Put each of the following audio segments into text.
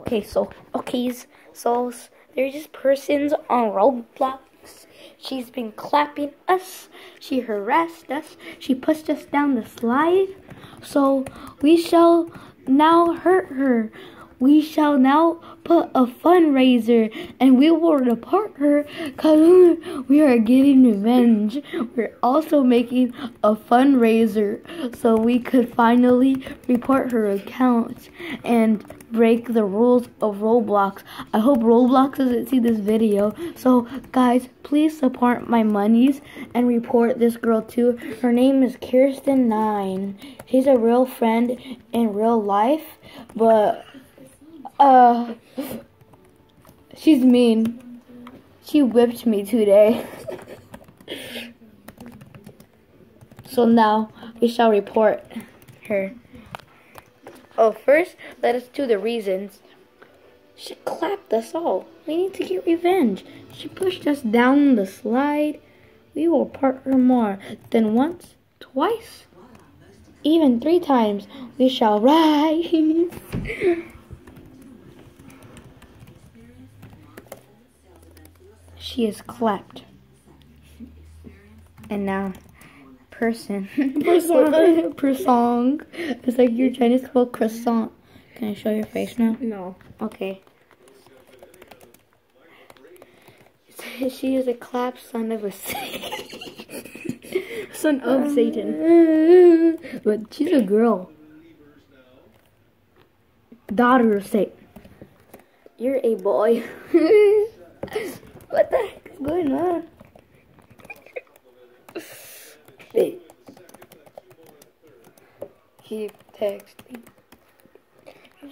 Okay, so okay, so there's just persons on Roblox. She's been clapping us. She harassed us. She pushed us down the slide. So we shall now hurt her. We shall now put a fundraiser and we will report her because we are getting revenge. We're also making a fundraiser so we could finally report her account and break the rules of Roblox. I hope Roblox doesn't see this video. So guys, please support my monies and report this girl too. Her name is Kirsten9. She's a real friend in real life, but uh, she's mean. She whipped me today. so now we shall report her. Oh, first, let us do the reasons. She clapped us all. We need to get revenge. She pushed us down the slide. We will part her more than once, twice, even three times. We shall rise. she is clapped. And now, person. per song. It's like you're trying to spell croissant. Can I show your face now? No. Okay. She is a clap son of a son of Satan. But she's a girl. Daughter of Satan. You're a boy. What the heck is going on? He texted me.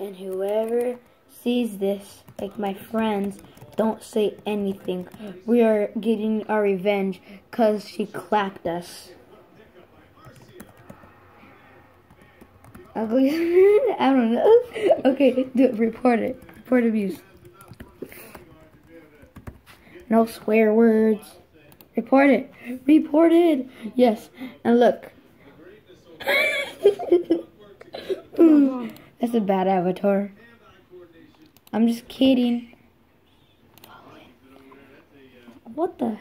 And whoever sees this, like my friends, don't say anything. We are getting our revenge because she clapped us. Ugly. I don't know. Okay, do it. Report it. Report abuse. No swear words. Report it. Reported. Yes. And look. That's a bad avatar. I'm just kidding. What the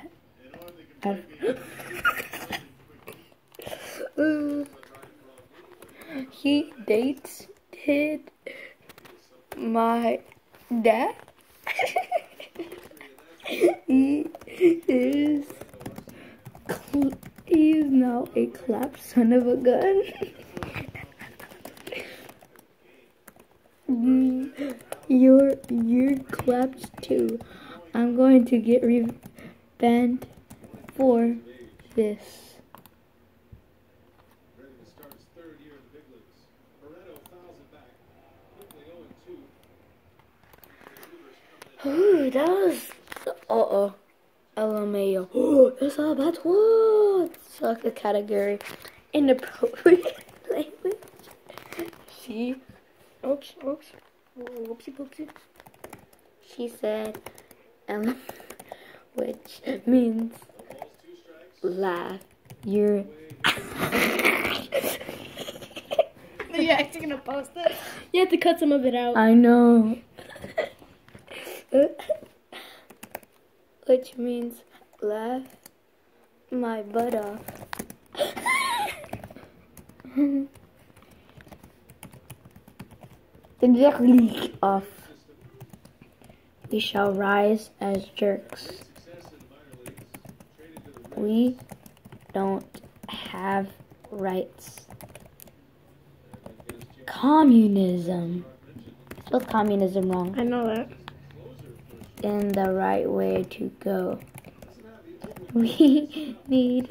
he dates did my dad. He is he is now a clap son of a gun. Mm, You're—you're claps too. I'm going to get revenge for this. Ooh, that was uh oh. LMAO. Oh, it's a bad word. Suck a category. Inappropriate language. She. Oops, oops. Whoopsie poopsie. She said, um, which means laugh. You're. You're actually gonna post it? You have to cut some of it out. I know. which means laugh my butt off. the Exactly off. We shall rise as jerks. We don't have rights. Communism. Spelled communism wrong. I know that. In the right way to go. We need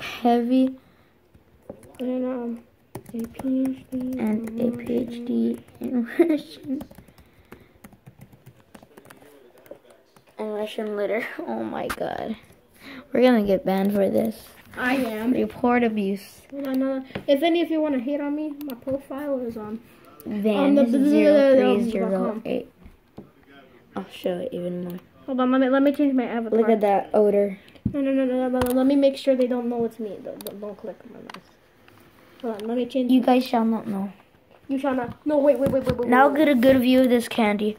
heavy And um, a PhD. and a PhD in Russian. And Russian litter. Oh my god. We're gonna get banned for this. I am. Report abuse. If any of you want to hate on me, my profile is on. Van the- zero three zero eight. I'll show it even more. Hold on, let me let me change my avatar. Look at that odor. No, no, no, no, no, no. Let me make sure they don't know it's me. Don't, don't, click on my mouse. Hold on, let me change. You guys shall not know. You shall not. No, wait, wait, wait, wait, wait. Now get a good view of this candy.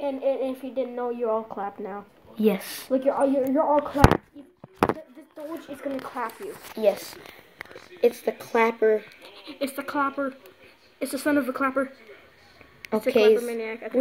And, and if you didn't know, you're all clapped now. Yes. Like you're all you're, you're all clapped. You, the, the Doge is gonna clap you. Yes. It's the clapper. It's the clapper. It's the son of the clapper. It's the Okay. clapper maniac.